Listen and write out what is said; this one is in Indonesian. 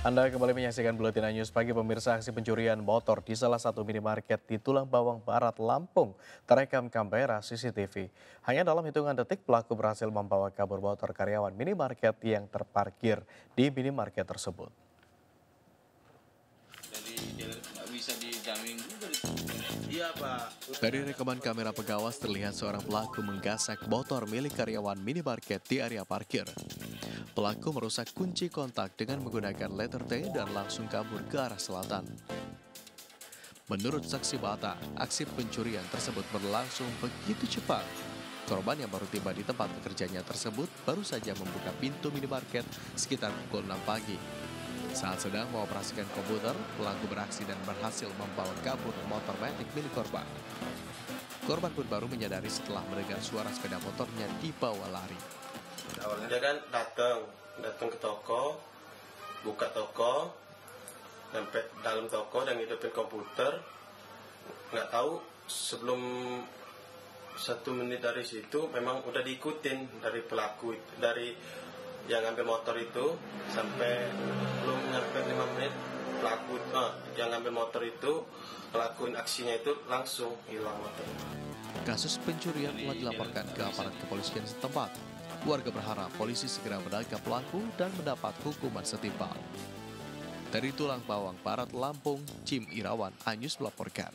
Anda kembali menyaksikan Buletin News pagi pemirsa aksi pencurian motor di salah satu minimarket di Tulang Bawang Barat, Lampung terekam kamera CCTV. Hanya dalam hitungan detik pelaku berhasil membawa kabur motor karyawan minimarket yang terparkir di minimarket tersebut. Iya. Dari rekaman kamera pengawas terlihat seorang pelaku menggasak motor milik karyawan minimarket di area parkir. Pelaku merusak kunci kontak dengan menggunakan letter T dan langsung kabur ke arah selatan. Menurut saksi mata, aksi pencurian tersebut berlangsung begitu cepat. Korban yang baru tiba di tempat bekerjanya tersebut baru saja membuka pintu minimarket sekitar pukul 6 pagi. Saat sedang mengoperasikan komputer, pelaku beraksi dan berhasil membawa kabur motor metik milik korban. Korban pun baru menyadari setelah mendengar suara sepeda motornya dibawa lari awalnya dia kan datang datang ke toko buka toko sampai dalam toko dan hidupin komputer. Nggak tahu sebelum satu menit dari situ memang udah diikutin dari pelaku dari yang ngambil motor itu sampai belum ah, yang ngambil motor itu pelakuin aksinya itu langsung hilang motor. Kasus pencurian telah dilaporkan ke aparat kepolisian setempat. Warga berharap polisi segera menangkap pelaku dan mendapat hukuman setimpal. Dari Tulang Bawang Barat Lampung, Jim Irawan, Anyus melaporkan.